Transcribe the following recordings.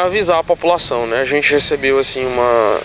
Avisar a população, né? A gente recebeu assim uma,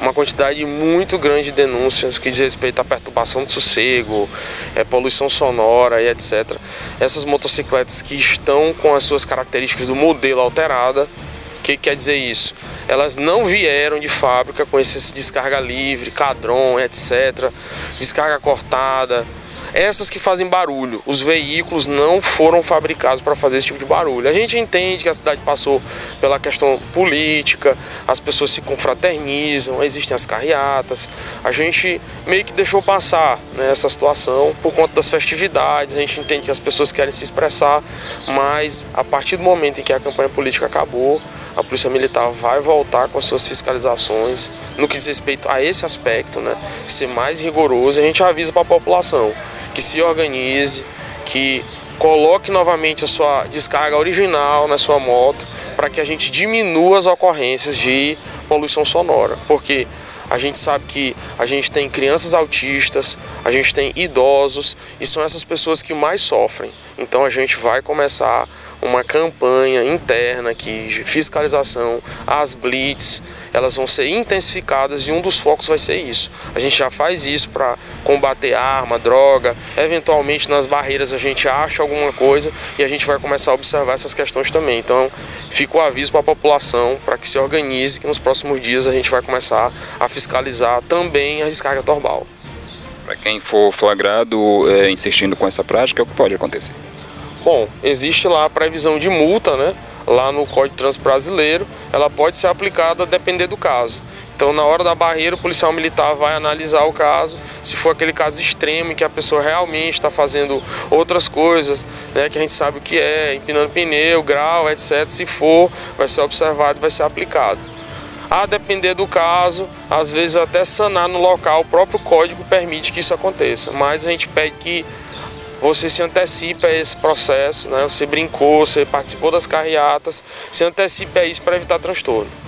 uma quantidade muito grande de denúncias que diz respeito à perturbação do sossego, é, poluição sonora e etc. Essas motocicletas que estão com as suas características do modelo alterada, o que quer dizer isso? Elas não vieram de fábrica com esse descarga livre, cadron, etc. Descarga cortada, essas que fazem barulho. Os veículos não foram fabricados para fazer esse tipo de barulho. A gente entende que a cidade passou pela questão política, as pessoas se confraternizam, existem as carreatas. A gente meio que deixou passar né, essa situação por conta das festividades. A gente entende que as pessoas querem se expressar, mas a partir do momento em que a campanha política acabou, a Polícia Militar vai voltar com as suas fiscalizações no que diz respeito a esse aspecto, né? Ser mais rigoroso, a gente avisa para a população que se organize, que coloque novamente a sua descarga original na sua moto para que a gente diminua as ocorrências de poluição sonora, porque a gente sabe que a gente tem crianças autistas, a gente tem idosos e são essas pessoas que mais sofrem. Então a gente vai começar uma campanha interna aqui de fiscalização, as blitz, elas vão ser intensificadas e um dos focos vai ser isso. A gente já faz isso para combater arma, droga, eventualmente nas barreiras a gente acha alguma coisa e a gente vai começar a observar essas questões também. Então fica o aviso para a população para que se organize que nos próximos dias a gente vai começar a fiscalizar também a descarga torbal. Para quem for flagrado é, insistindo com essa prática, o que pode acontecer? Bom, existe lá a previsão de multa, né? Lá no Código Trânsito Brasileiro, ela pode ser aplicada a depender do caso. Então, na hora da barreira, o policial militar vai analisar o caso. Se for aquele caso extremo em que a pessoa realmente está fazendo outras coisas, né, que a gente sabe o que é, empinando pneu, grau, etc. Se for, vai ser observado e vai ser aplicado. A depender do caso, às vezes até sanar no local, o próprio código permite que isso aconteça. Mas a gente pede que você se antecipa a esse processo, né? você brincou, você participou das carreatas, se antecipa a isso para evitar transtorno.